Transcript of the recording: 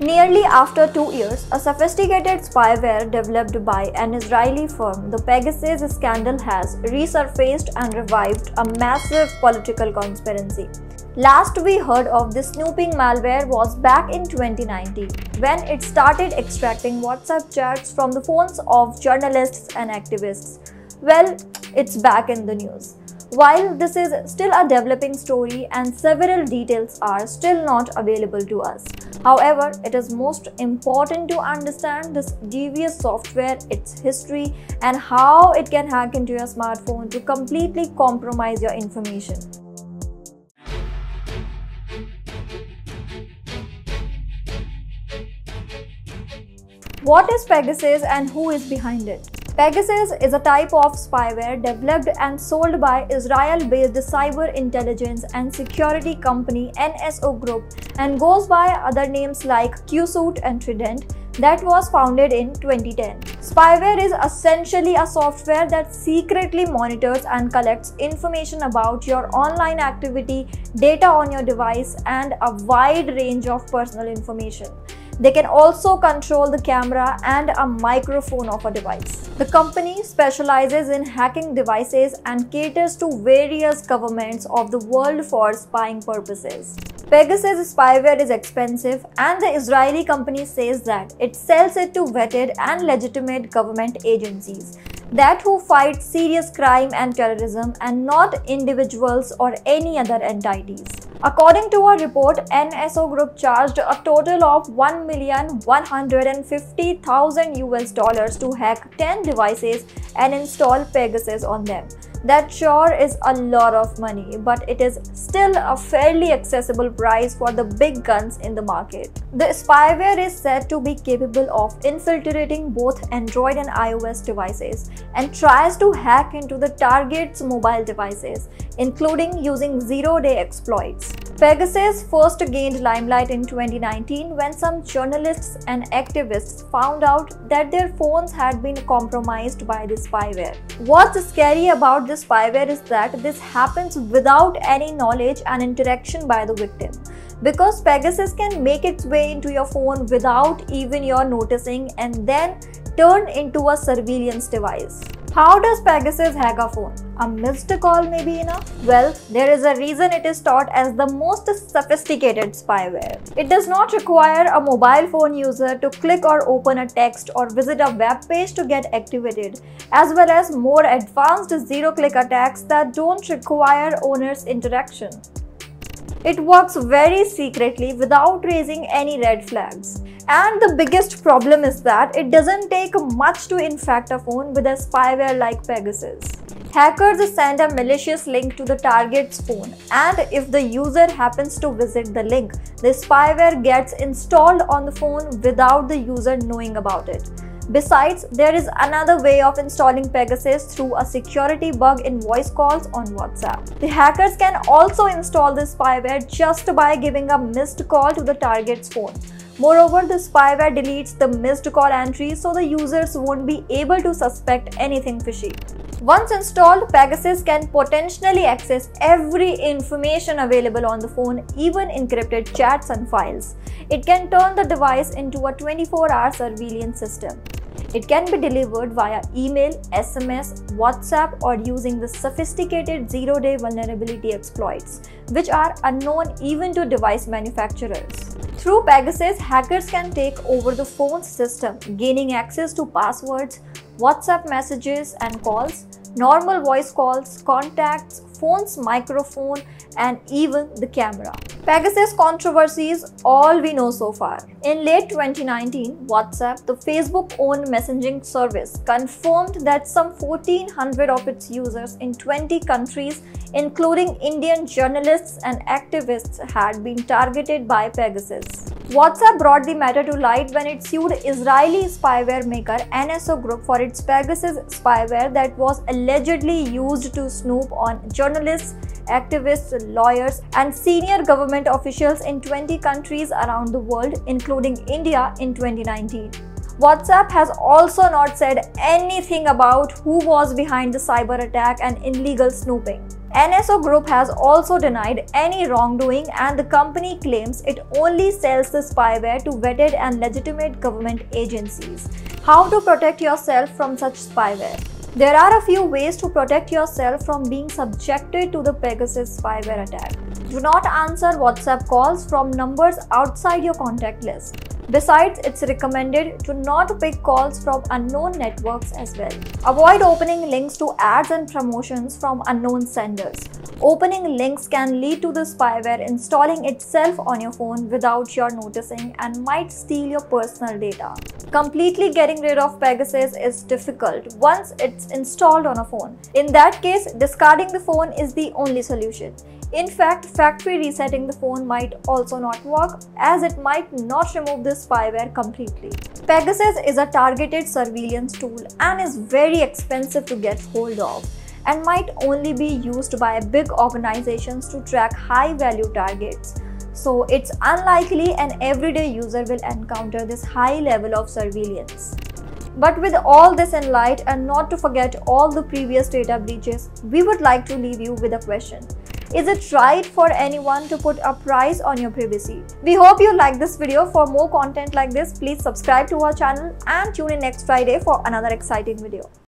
Nearly after two years, a sophisticated spyware developed by an Israeli firm, the Pegasus scandal has resurfaced and revived a massive political conspiracy. Last we heard of this snooping malware was back in 2019 when it started extracting WhatsApp chats from the phones of journalists and activists. Well, it's back in the news. While this is still a developing story and several details are still not available to us. However, it is most important to understand this devious software, its history, and how it can hack into your smartphone to completely compromise your information. What is Pegasus and who is behind it? Pegasus is a type of spyware developed and sold by Israel-based cyber intelligence and security company NSO Group and goes by other names like QSuite and Trident that was founded in 2010. Spyware is essentially a software that secretly monitors and collects information about your online activity, data on your device, and a wide range of personal information. They can also control the camera and a microphone of a device. The company specializes in hacking devices and caters to various governments of the world for spying purposes. Pegasus spyware is expensive and the Israeli company says that it sells it to vetted and legitimate government agencies that who fight serious crime and terrorism and not individuals or any other entities. According to a report, NSO Group charged a total of 1,150,000 US dollars to hack 10 devices and install Pegasus on them. That sure is a lot of money, but it is still a fairly accessible price for the big guns in the market. The spyware is said to be capable of infiltrating both Android and iOS devices and tries to hack into the target's mobile devices, including using zero-day exploits. Pegasus first gained limelight in 2019 when some journalists and activists found out that their phones had been compromised by the spyware. What's scary about this spyware is that this happens without any knowledge and interaction by the victim because Pegasus can make its way into your phone without even your noticing and then turn into a surveillance device. How does Pegasus hack a phone? A missed call may be enough? Well, there is a reason it is taught as the most sophisticated spyware. It does not require a mobile phone user to click or open a text or visit a web page to get activated, as well as more advanced zero-click attacks that don't require owner's interaction. It works very secretly without raising any red flags. And the biggest problem is that it doesn't take much to infect a phone with a spyware like Pegasus. Hackers send a malicious link to the target's phone and if the user happens to visit the link, the spyware gets installed on the phone without the user knowing about it. Besides, there is another way of installing Pegasus through a security bug in voice calls on WhatsApp. The hackers can also install this spyware just by giving a missed call to the target's phone. Moreover, the spyware deletes the missed call entry so the users won't be able to suspect anything fishy. Once installed, Pegasus can potentially access every information available on the phone, even encrypted chats and files. It can turn the device into a 24-hour surveillance system. It can be delivered via email, SMS, WhatsApp, or using the sophisticated zero day vulnerability exploits, which are unknown even to device manufacturers. Through Pegasus, hackers can take over the phone's system, gaining access to passwords, WhatsApp messages and calls, normal voice calls, contacts, phone's microphone, and even the camera. Pegasus controversy is all we know so far. In late 2019, WhatsApp, the Facebook-owned messaging service, confirmed that some 1400 of its users in 20 countries, including Indian journalists and activists, had been targeted by Pegasus. WhatsApp brought the matter to light when it sued Israeli spyware maker NSO Group for its Pegasus spyware that was allegedly used to snoop on journalists, activists, lawyers, and senior government officials in 20 countries around the world, including India in 2019. WhatsApp has also not said anything about who was behind the cyber attack and illegal snooping. NSO Group has also denied any wrongdoing and the company claims it only sells the spyware to vetted and legitimate government agencies. How to protect yourself from such spyware? There are a few ways to protect yourself from being subjected to the Pegasus spyware attack. Do not answer WhatsApp calls from numbers outside your contact list. Besides, it's recommended to not pick calls from unknown networks as well. Avoid opening links to ads and promotions from unknown senders. Opening links can lead to the spyware installing itself on your phone without your noticing and might steal your personal data. Completely getting rid of Pegasus is difficult once it's installed on a phone. In that case, discarding the phone is the only solution. In fact, factory resetting the phone might also not work as it might not remove the spyware completely. Pegasus is a targeted surveillance tool and is very expensive to get hold of and might only be used by big organizations to track high value targets. So it's unlikely an everyday user will encounter this high level of surveillance. But with all this in light and not to forget all the previous data breaches, we would like to leave you with a question. Is it right for anyone to put a price on your privacy? We hope you like this video. For more content like this, please subscribe to our channel and tune in next Friday for another exciting video.